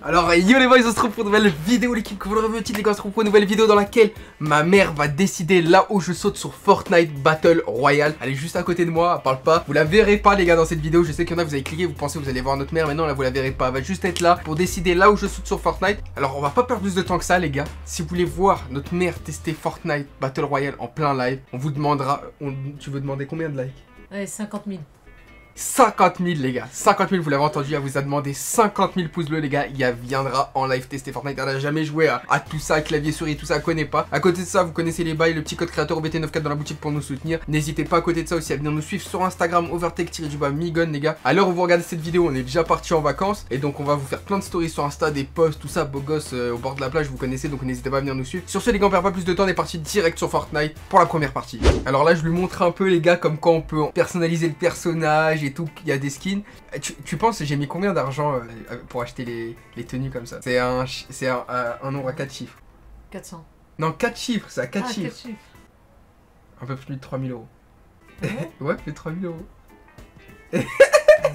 Alors yo les boys, on se retrouve pour une nouvelle vidéo l'équipe que vous l'aurez les gars, on se retrouve pour une nouvelle vidéo dans laquelle ma mère va décider là où je saute sur Fortnite Battle Royale. Elle est juste à côté de moi, elle parle pas. Vous la verrez pas les gars dans cette vidéo, je sais qu'il y en a vous avez cliqué, vous pensez vous allez voir notre mère, mais non là vous la verrez pas. Elle va juste être là pour décider là où je saute sur Fortnite. Alors on va pas perdre plus de temps que ça les gars. Si vous voulez voir notre mère tester Fortnite Battle Royale en plein live, on vous demandera, tu veux demander combien de likes? Ouais, 50 000. 50 000 les gars, 50 000 vous l'avez entendu, elle vous a demandé 50 000 pouces bleus les gars, il viendra en live tester Fortnite, elle n'a jamais joué à, tout ça, clavier souris, tout ça, elle connaît pas. À côté de ça, vous connaissez les bails, le petit code créateur BT94 dans la boutique pour nous soutenir. N'hésitez pas à côté de ça aussi à venir nous suivre sur Instagram, overtech-du-bas Migon les gars. À l'heure où vous regardez cette vidéo, on est déjà parti en vacances et donc on va vous faire plein de stories sur Insta, des posts, tout ça, beau gosse euh, au bord de la plage, vous connaissez, donc n'hésitez pas à venir nous suivre. Sur ce les gars, on perd pas plus de temps, on est parti direct sur Fortnite pour la première partie. Alors là, je lui montre un peu les gars comme quoi on peut personnaliser le personnage et tout, il y a des skins tu, tu penses j'ai mis combien d'argent euh, pour acheter les, tenues comme ça? C'est un, c'est un, un, nombre à 4 chiffres. 400. Non, 4 chiffres, c'est à 4 ah, chiffres. 4 chiffres. Un peu plus de 3000 euros. Ah ouais, plus de 3000 euros. Ah,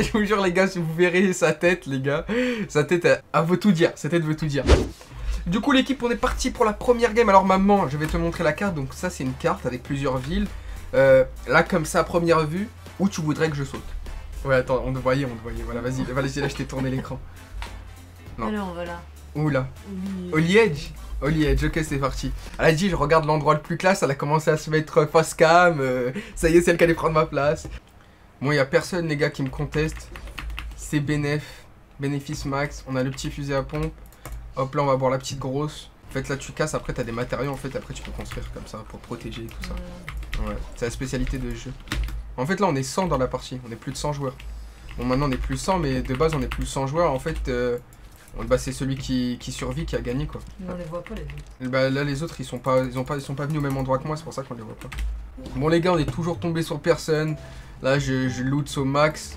je vous jure les gars, si vous verrez sa tête les gars, sa tête elle, veut tout dire, sa tête veut tout dire. Du coup l'équipe on est parti pour la première game, alors maman je vais te montrer la carte, donc ça c'est une carte avec plusieurs villes. Euh, là comme ça à première vue, où tu voudrais que je saute Ouais, attends, on te voyait, on te voyait. Voilà, vas-y, vas-y, là, je t'ai tourné l'écran. Non. Alors, voilà. Où là Au liège Au liège, ok, c'est parti. Elle a dit, je regarde l'endroit le plus classe, elle a commencé à se mettre face cam. Euh, ça y est, c'est elle qui allait prendre ma place. Bon, il a personne, les gars, qui me conteste. C'est bénéf, bénéfice max. On a le petit fusil à pompe. Hop, là, on va boire la petite grosse. En fait, là, tu casses, après, t'as des matériaux, en fait, après, tu peux construire comme ça pour protéger tout ça. Ouais, c'est la spécialité de jeu. En fait, là, on est 100 dans la partie. On est plus de 100 joueurs. Bon, maintenant, on est plus 100, mais de base, on est plus de 100 joueurs. En fait, euh, bah, c'est celui qui, survit qui a gagné, quoi. Mais on les voit pas, les autres. Bah, là, les autres, ils sont pas, ils ont pas, ils sont pas venus au même endroit que moi. C'est pour ça qu'on les voit pas. Bon, les gars, on est toujours tombé sur personne. Là, je, je loot au max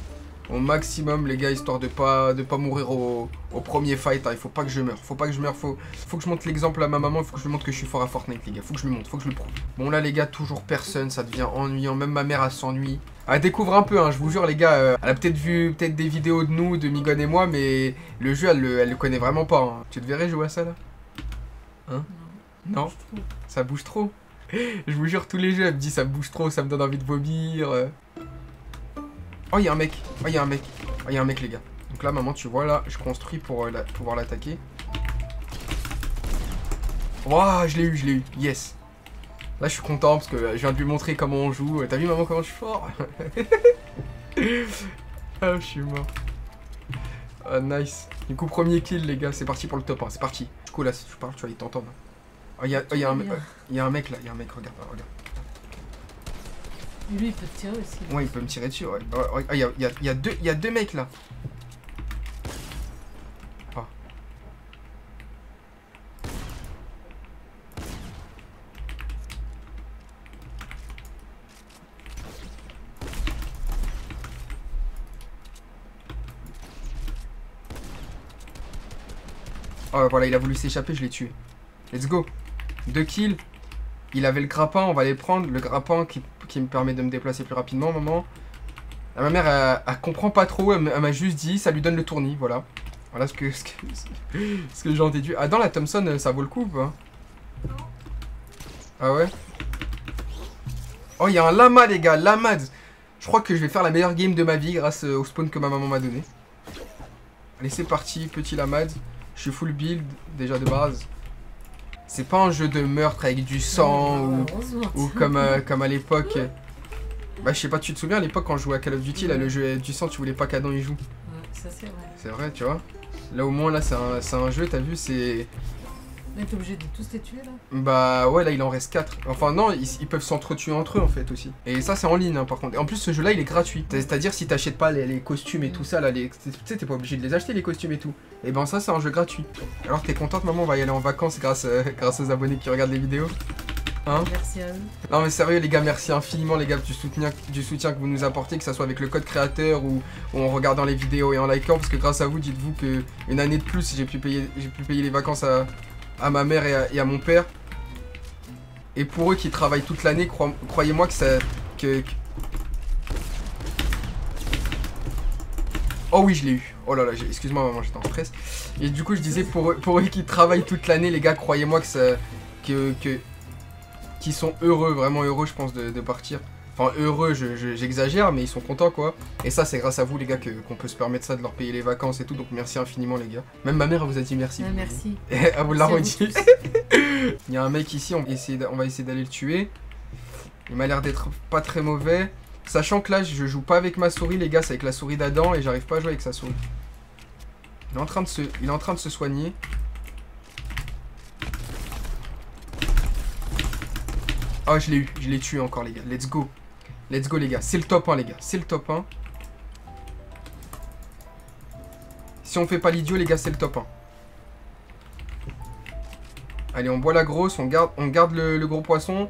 au maximum les gars histoire de pas de pas mourir au, premier fight hein. il faut pas que je meure. Faut pas que je meure faut, faut que je montre l'exemple à ma maman il faut que je lui montre que je suis fort à Fortnite les gars. Faut que je lui montre faut que je le prouve. Bon là les gars toujours personne ça devient ennuyant. Même ma mère elle s'ennuie. Elle découvre un peu hein, je vous jure les gars euh, elle a peut-être vu peut-être des vidéos de nous de Migon et moi mais le jeu elle le, elle le connaît vraiment pas hein. tu te verrais jouer à ça là? Hein? Non. Ça bouge trop. Je vous jure tous les jeux elle me dit ça bouge trop ça me donne envie de vomir euh. Oh, il y a un mec. Oh, il y a un mec. Oh, il y a un mec, les gars. Donc là, maman, tu vois, là, je construis pour euh, pouvoir l'attaquer. Waouh, je l'ai eu, je l'ai eu. Yes. Là, je suis content parce que euh, je viens de lui montrer comment on joue. T'as vu, maman, comment je suis fort? Ah, je suis mort. Ah, nice. Du coup, premier kill, les gars. C'est parti pour le top 1. C'est parti. Du coup, là, si tu parles, tu vas, t'entendre. Oh, il oh, y a un mec, là. Il y a un mec, regarde, regarde. Lui, il peut te tirer aussi. Ouais, il peut me tirer dessus, ouais. Il y, a, y, a, y, deux, y a deux mecs là. Oh. Oh voilà, il a voulu s'échapper, je l'ai tué. Let's go. Deux kills. Il avait le grappin, on va les prendre. Le grappin qui, me permet de me déplacer plus rapidement, maman. Ah, ma mère, elle, comprend pas trop. Elle, m'a juste dit, ça lui donne le tournis, voilà. Voilà ce que, ce que, ce que j'en déduis. Ah, dans la Thompson, ça vaut le coup ou Ah ouais? Oh, il y a un lama, les gars, lamad. Je crois que je vais faire la meilleure game de ma vie grâce au spawn que ma maman m'a donné. Allez, c'est parti, petit lamad. Je suis full build, déjà de base. C'est pas un jeu de meurtre avec du sang ou, ou comme, euh, comme à l'époque. Bah je sais pas, tu te souviens à l'époque quand je jouais à Call of Duty, là le jeu avec du sang, tu voulais pas qu'Adam y joue. Ouais, ça c'est vrai. C'est vrai, tu vois. Là au moins là c'est un, un, jeu, t'as vu, c'est mais t'es obligé de tous les tuer là Bah ouais, là il en reste 4. Enfin non, ils, peuvent s'entretuer entre eux en fait aussi. Et ça c'est en ligne hein, par contre. Et en plus ce jeu là il est gratuit. C'est-à-dire si t'achètes pas les, costumes et tout ça là, tu sais t'es pas obligé de les acheter les costumes et tout. Et ben ça c'est un jeu gratuit. Alors t'es contente maman, on va y aller en vacances grâce, euh, grâce aux abonnés qui regardent les vidéos. Hein merci à eux. Non mais sérieux les gars, merci infiniment les gars du soutien, du soutien que vous nous apportez, que ce soit avec le code créateur ou, en regardant les vidéos et en likant, parce que grâce à vous, dites-vous que une année de plus, j'ai pu payer, j'ai pu payer les vacances à, à ma mère et à, mon père. Et pour eux qui travaillent toute l'année, croyez-moi que ça... Que, Oh oui, je l'ai eu. Oh là là, excuse-moi maman, j'étais en stress. Et du coup, je disais pour, eux- pour eux qui travaillent toute l'année, les gars, croyez-moi que ça. que. que qui sont heureux, vraiment heureux, je pense, de partir. Enfin, heureux, je- je- j'exagère, mais ils sont contents, quoi. Et ça, c'est grâce à vous, les gars, qu'on peut se permettre ça, de leur payer les vacances et tout. Donc, merci infiniment, les gars. Même ma mère, elle vous a dit merci. Ah, merci. elle vous l'a redit. Il y a un mec ici, on va essayer d'a- on va essayer d'aller le tuer. Il m'a l'air d'être pas très mauvais. Sachant que là, je joue pas avec ma souris, les gars, c'est avec la souris d'Adam et j'arrive pas à jouer avec sa souris. Il est en train de se, il est en train de se soigner. Oh, je l'ai eu, je l'ai tué encore, les gars. Let's go. Let's go, les gars. C'est le top 1, les gars. C'est le top 1. Si on fait pas l'idiot, les gars, c'est le top 1. Allez, on boit la grosse, on garde, on garde le, gros poisson.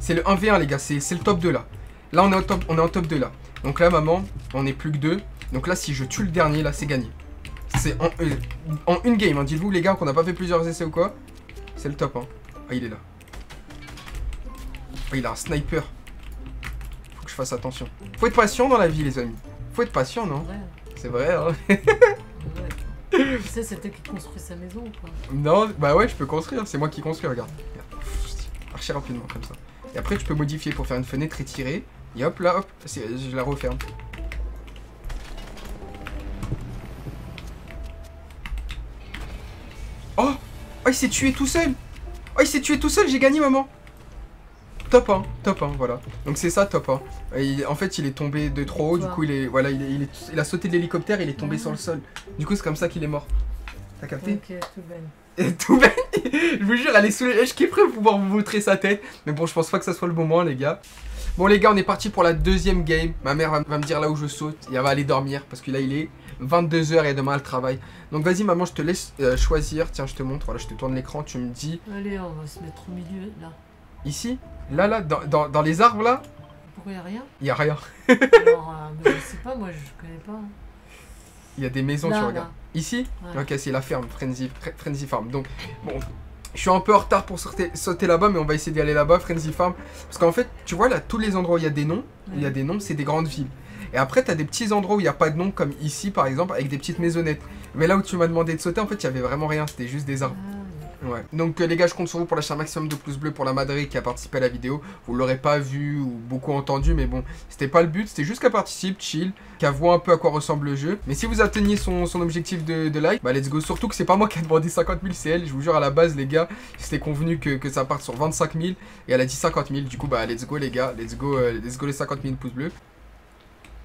C'est le 1v1, les gars, c'est le top 2 là. Là, on est, au top, on est en top 2 là. Donc là, maman, on est plus que 2. Donc là, si je tue le dernier, là, c'est gagné. C'est en, euh, une game, hein. dites-vous, les gars, qu'on n'a pas fait plusieurs essais ou quoi. C'est le top, hein. Ah, il est là. Ah, il a un sniper. Fasse attention. Faut être patient dans la vie, les amis. Faut être patient, non Ouais, C'est vrai, hein ouais. Tu sais, c'est toi qui construis sa maison ou quoi Non, bah ouais, je peux construire, c'est moi qui construis, regarde. Archi rapidement, comme ça. Et après, tu peux modifier pour faire une fenêtre étirée. Et hop, là, hop, je la referme. Oh Oh, il s'est tué tout seul Oh, il s'est tué tout seul, j'ai gagné, maman Top 1, top 1, voilà. Donc c'est ça, top 1. Et il- en fait, il est tombé de trop haut, du coup, il est, voilà, il, est- il, est- il a sauté de l'hélicoptère, il est tombé sur le sol. Du coup, c'est comme ça qu'il est mort. T'as capté Ok, tout ben. et tout bête. je vous jure, elle est sous les... Je kifferais pouvoir vous montrer sa tête. Mais bon, je pense pas que ça soit le moment, les gars. Bon, les gars, on est parti pour la deuxième game. Ma mère va, va me dire là où je saute. Et elle va aller dormir. Parce que là, il est 22h et demain, elle travaille. Donc, vas-y, maman, je te laisse euh, choisir. Tiens, je te montre. Voilà, je te tourne l'écran. Tu me dis Allez, on va se mettre au milieu là. Ici, là, là, dans, dans- dans les arbres, là, Pourquoi y a rien il a rien. Alors, euh, mais je sais pas, moi je connais pas. Il y a des maisons, Là, tu là. regardes. Ici Ouais. Ok, c'est la ferme, Frenzy, Fre- Frenzy Farm. Donc, bon, je suis un peu en retard pour sauter, sauter là-bas, mais on va essayer d'aller là-bas, Frenzy Farm. Parce qu'en fait, tu vois, là, tous les endroits où il y a des noms, où il y a des noms, c'est des grandes villes. Et après, t'as des petits endroits où il n'y a pas de nom, comme ici, par exemple, avec des petites maisonnettes. Mais là où tu m'as demandé de sauter, en fait, il y avait vraiment rien, c'était juste des arbres. Ah, Donc euh, les gars, je compte sur vous pour lâcher un maximum de pouces bleus pour la Madrid qui a participé à la vidéo. Vous l'aurez pas vu ou beaucoup entendu, mais bon, c'était pas le but, c'était juste qu'elle participe, chill, qu'elle voit un peu à quoi ressemble le jeu. Mais si vous atteignez son, objectif de, like, bah let's go. Surtout que c'est pas moi qui a demandé 50 000, c'est elle. Je vous jure, à la base, les gars, c'était convenu que, que ça parte sur 25 000 et elle a dit 50 000. Du coup, bah let's go, les gars, let's go, euh, let's go les 50 000 pouces bleus.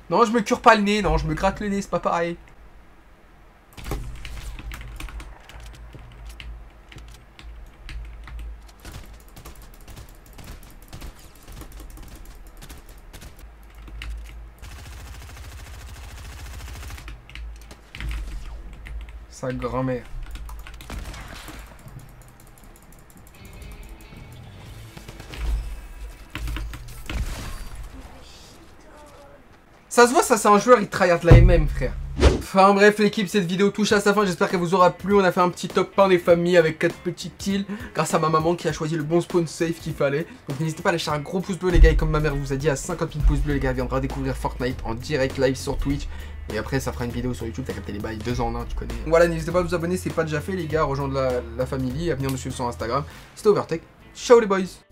Non, je me cure pas le nez, non, je me gratte le nez, c'est pas pareil. Sa grand-mère. Ça se voit, ça c'est un joueur, il tryhard la MM, frère. Enfin bref, l'équipe, cette vidéo touche à sa fin. J'espère qu'elle vous aura plu. On a fait un petit top 1 des familles avec 4 petits kills. Grâce à ma maman qui a choisi le bon spawn safe qu'il fallait. Donc n'hésitez pas à lâcher un gros pouce bleu, les gars. Et comme ma mère vous a dit, à 50 000 pouces bleus, les gars, viendra découvrir Fortnite en direct live sur Twitch. Et après, ça fera une vidéo sur YouTube. T'as capté les bails, deux en un, tu connais. Voilà, n'hésitez pas à vous abonner, c'est pas déjà fait, les gars. Rejoindre la, la famille, à venir me suivre sur Instagram. C'était Overtech. Ciao les boys!